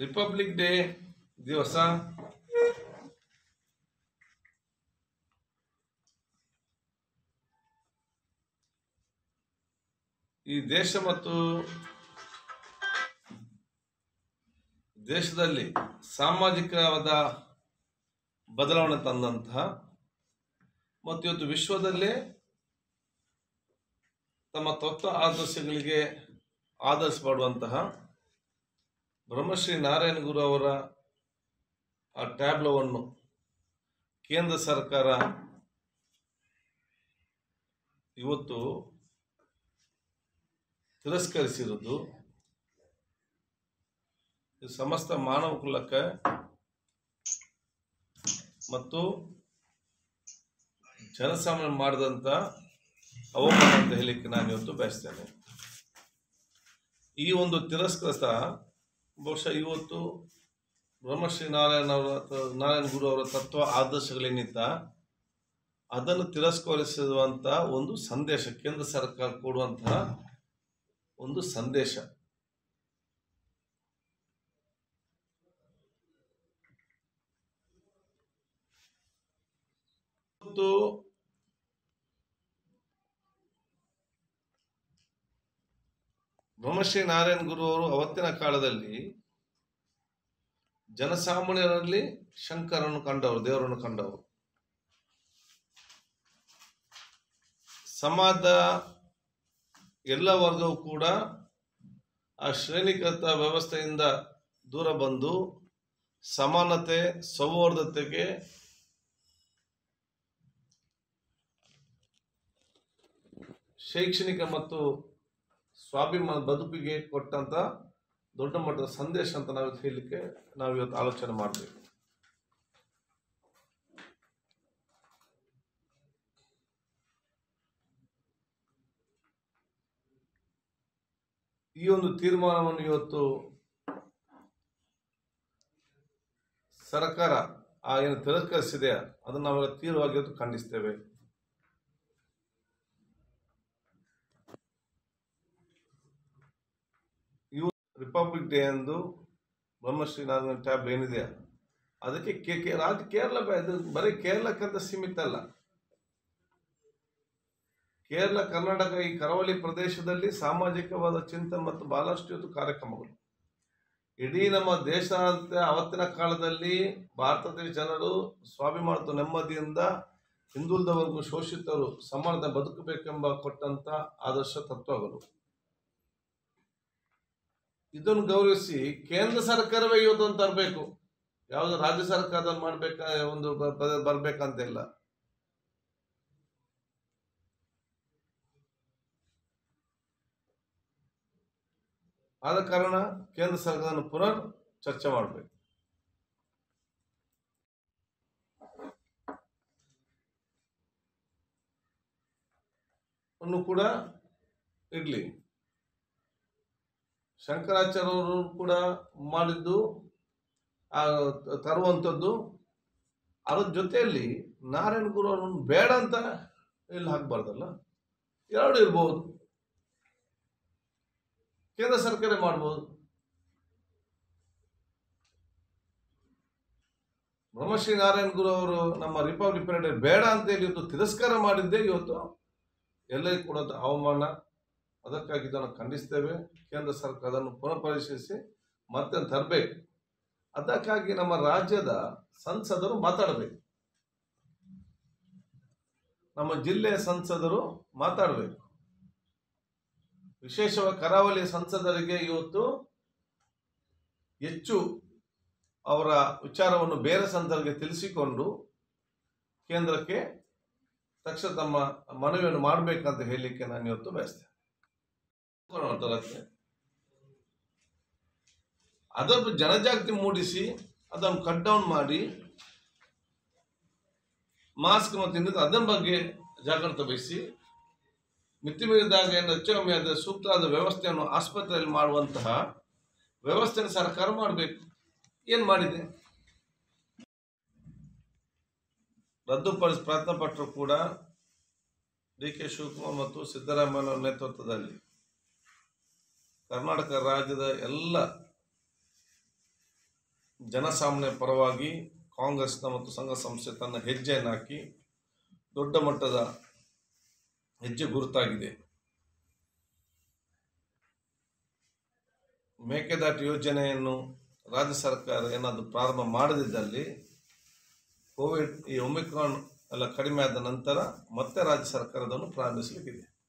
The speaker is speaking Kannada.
ರಿಪಬ್ಲಿಕ್ ಡೇ ದಿವಸ ಈ ದೇಶ ಮತ್ತು ದೇಶದಲ್ಲಿ ಸಾಮಾಜಿಕವಾದ ಬದಲಾವಣೆ ತಂದಂತಹ ಮತ್ತು ಇವತ್ತು ವಿಶ್ವದಲ್ಲೇ ತಮ್ಮ ತತ್ವ ಆದರ್ಶಗಳಿಗೆ ಆಧರಿಸಬಡುವಂತಹ ಬ್ರಹ್ಮಶ್ರೀ ನಾರಾಯಣ ಗುರು ಅವರ ಆ ಟ್ಯಾಬ್ಲೋವನ್ನು ಕೇಂದ್ರ ಸರ್ಕಾರ ಇವತ್ತು ತಿರಸ್ಕರಿಸಿರೋದು ಸಮಸ್ತ ಮಾನವ ಕುಲಕ್ಕೆ ಮತ್ತು ಜನಸಾಮಾನ್ಯ ಮಾಡಿದಂಥ ಅವಮಾನ ಅಂತ ಹೇಳಲಿಕ್ಕೆ ನಾನು ಇವತ್ತು ಬಯಸ್ತೇನೆ. ಈ ಒಂದು ತಿರಸ್ಕೃತ ಬಹುಶಃ ಇವತ್ತು ಬ್ರಹ್ಮಶ್ರೀ ನಾರಾಯಣ ಅವರ ನಾರಾಯಣ ಗುರು ಅವರ ತತ್ವ ಆದರ್ಶಗಳೇನಿತ್ತ, ಅದನ್ನು ತಿರಸ್ಕರಿಸುವಂಥ ಒಂದು ಸಂದೇಶ, ಕೇಂದ್ರ ಸರ್ಕಾರ ಕೊಡುವಂತಹ ಒಂದು ಸಂದೇಶ. ಬ್ರಹ್ಮಶ್ರೀ ನಾರಾಯಣ ಗುರು ಅವರು ಅವತ್ತಿನ ಕಾಲದಲ್ಲಿ ಜನಸಾಮಾನ್ಯರಲ್ಲಿ ಶಂಕರನ್ನು ಕಂಡವರು, ದೇವರನ್ನು ಕಂಡವರು. ಸಮಾಜ ಎಲ್ಲ ವರ್ಗವೂ ಕೂಡ ಆ ಶ್ರೇಣೀಕೃತ ವ್ಯವಸ್ಥೆಯಿಂದ ದೂರ ಬಂದು ಸಮಾನತೆ, ಸೌಹಾರ್ದತೆಗೆ ಶೈಕ್ಷಣಿಕ ಮತ್ತು ಸ್ವಾಭಿಮಾನ ಬದುಕಿಗೆ ಕೊಟ್ಟಂತ ದೊಡ್ಡ ಮಟ್ಟದ ಸಂದೇಶ ಅಂತ ನಾವು ಹೇಳಲಿಕ್ಕೆ ನಾವು ಇವತ್ತು ಆಲೋಚನೆ ಮಾಡಬೇಕು. ಈ ಒಂದು ತೀರ್ಮಾನವನ್ನು ಇವತ್ತು ಸರ್ಕಾರ ಆ ಏನು ತಿರಸ್ಕರಿಸಿದೆ ಅದನ್ನು ನಾವು ತೀವ್ರವಾಗಿ ಖಂಡಿಸ್ತೇವೆ. ರಿಪಬ್ಲಿಕ್ ಡೇ ಎಂದು ಬ್ರಹ್ಮಶ್ರೀ ನಾರಾಯಣ ಟ್ಯಾಬ್ ಏನಿದೆ? ಅದಕ್ಕೆ ಕೆ ಕೆ ರಾಜ್ಯ ಕೇರಳ ಬರೀ ಕೇರಳಕ್ಕಂತ ಸೀಮಿತ ಅಲ್ಲ. ಕೇರಳ, ಕರ್ನಾಟಕ ಈ ಕರಾವಳಿ ಪ್ರದೇಶದಲ್ಲಿ ಸಾಮಾಜಿಕವಾದ ಚಿಂತನೆ ಮತ್ತು ಬಹಳಷ್ಟು ಕಾರ್ಯಕ್ರಮಗಳು. ಇಡೀ ನಮ್ಮ ದೇಶಾದ್ಯಂತ ಅವತ್ತಿನ ಕಾಲದಲ್ಲಿ ಭಾರತದ ಜನರು ಸ್ವಾಭಿಮಾನದ ನೆಮ್ಮದಿಯಿಂದ ಹಿಂದುಳಿದವರೆಗೂ ಶೋಷಿತರು ಸಮಾನದ ಬದುಕಬೇಕೆಂಬ ಕೊಟ್ಟಂತ ಆದರ್ಶ ತತ್ವಗಳು. ಇದನ್ನು ಗೌರವಿಸಿ ಕೇಂದ್ರ ಸರ್ಕಾರವೇ ಇವತ್ತೊಂದು ತರಬೇಕು. ಯಾವುದು ರಾಜ್ಯ ಸರ್ಕಾರ ಮಾಡ್ಬೇಕ, ಒಂದು ಬ- ಬ- ಬರ್ಬೇಕಂತ ಇಲ್ಲ ಆದ ಕಾರಣ ಕೇಂದ್ರ ಸರ್ಕಾರವನ್ನು ಪುನರ್ ಚರ್ಚೆ ಮಾಡಬೇಕು. ಅನ್ನು ಕೂಡ ಇರ್ಲಿ. ಶಂಕರಾಚಾರ್ಯ ಅವರು ಕೂಡ ಮಾಡಿದ್ದು ತರುವಂಥದ್ದು. ಅದ್ರ ಜೊತೆಯಲ್ಲಿ ನಾರಾಯಣ ಗುರು ಅವರನ್ನು ಬೇಡ ಅಂತ ಇಲ್ಲಿ ಹಾಕ್ಬಾರ್ದಲ್ಲ? ಎರಡು ಇರ್ಬೋದು. ಕೇಂದ್ರ ಸರ್ಕಾರ ಮಾಡ್ಬೋದು. ಬ್ರಹ್ಮಶ್ರೀ ನಾರಾಯಣ ಗುರು ಅವರು ನಮ್ಮ ರಿಪಬ್ಲಿಕ್ ಪರೇಡ್ ಬೇಡ ಅಂತ ಹೇಳಿ ಇವತ್ತು ತಿರಸ್ಕಾರ ಮಾಡಿದ್ದೇ ಇವತ್ತು. ಎಲ್ಲರಿಗೂ ಕೂಡ ಅವಮಾನ. ಅದಕ್ಕಾಗಿ ಇದನ್ನು ಖಂಡಿಸ್ತೇವೆ. ಕೇಂದ್ರ ಸರ್ಕಾರ ಅದನ್ನು ಪುನಃ ಪರಿಶೀಲಿಸಿ ಮತ್ತೆ ತರಬೇಕು. ಅದಕ್ಕಾಗಿ ನಮ್ಮ ರಾಜ್ಯದ ಸಂಸದರು ಮಾತಾಡಬೇಕು. ನಮ್ಮ ಜಿಲ್ಲೆಯ ಸಂಸದರು ಮಾತಾಡಬೇಕು. ವಿಶೇಷವಾಗಿ ಕರಾವಳಿ ಸಂಸದರಿಗೆ ಇವತ್ತು ಹೆಚ್ಚು ಅವರ ವಿಚಾರವನ್ನು ಬೇರೆ ಸಂಸದರಿಗೆ ತಿಳಿಸಿಕೊಂಡು ಕೇಂದ್ರಕ್ಕೆ ತಕ್ಷಣ ತಮ್ಮ ಮನವಿಯನ್ನು ಮಾಡಬೇಕಂತ ಹೇಳಲಿಕ್ಕೆ ನಾನು ಇವತ್ತು ಬಯಸ್ತೇನೆ. ತರಕ್ಕೆ ಅದರ ಜನಜಾಗೃತಿ ಮೂಡಿಸಿ, ಅದನ್ನು ಕಟ್ ಡೌನ್ ಮಾಡಿ ಮಾಸ್ಕ್ ಮತ್ತು ಅದರ ಬಗ್ಗೆ ಜಾಗೃತಿ ವಹಿಸಿ, ಮಿತಿ ಮೀರಿದಾಗ ಏನು ಹೆಚ್ಚು ಕಮ್ಮಿ ಆದರೆ ಸೂಕ್ತವಾದ ವ್ಯವಸ್ಥೆಯನ್ನು ಆಸ್ಪತ್ರೆಯಲ್ಲಿ ಮಾಡುವಂತಹ ವ್ಯವಸ್ಥೆಯನ್ನು ಸರ್ಕಾರ ಮಾಡಬೇಕು. ಏನು ಮಾಡಿದೆ? ರದ್ದುಪಡಿಸಿ ಪ್ರಯತ್ನ ಪಟ್ಟರು ಕೂಡ ಡಿ ಕೆ ಶಿವಕುಮಾರ್ ಮತ್ತು ಸಿದ್ದರಾಮಯ್ಯ ನೇತೃತ್ವದಲ್ಲಿ ಕರ್ನಾಟಕ ರಾಜ್ಯದ ಎಲ್ಲ ಜನಸಾಮಾನ್ಯ ಪರವಾಗಿ ಕಾಂಗ್ರೆಸ್ನ ಮತ್ತು ಸಂಘ ಸಂಸ್ಥೆ ತನ್ನ ಹೆಜ್ಜೆಯನ್ನು ಹಾಕಿ ದೊಡ್ಡ ಮಟ್ಟದ ಹೆಜ್ಜೆ ಗುರುತಾಗಿದೆ. ಮೇಕೆದಾಟು ಯೋಜನೆಯನ್ನು ರಾಜ್ಯ ಸರ್ಕಾರ ಏನಾದರೂ ಪ್ರಾರಂಭ ಮಾಡದಿದ್ದಲ್ಲಿ ಕೋವಿಡ್ ಈ ಒಮಿಕ್ರಾನ್ ಎಲ್ಲ ಕಡಿಮೆ ನಂತರ ಮತ್ತೆ ರಾಜ್ಯ ಸರ್ಕಾರದನ್ನು ಪ್ರಾರಂಭಿಸಲಿಕ್ಕಿದೆ.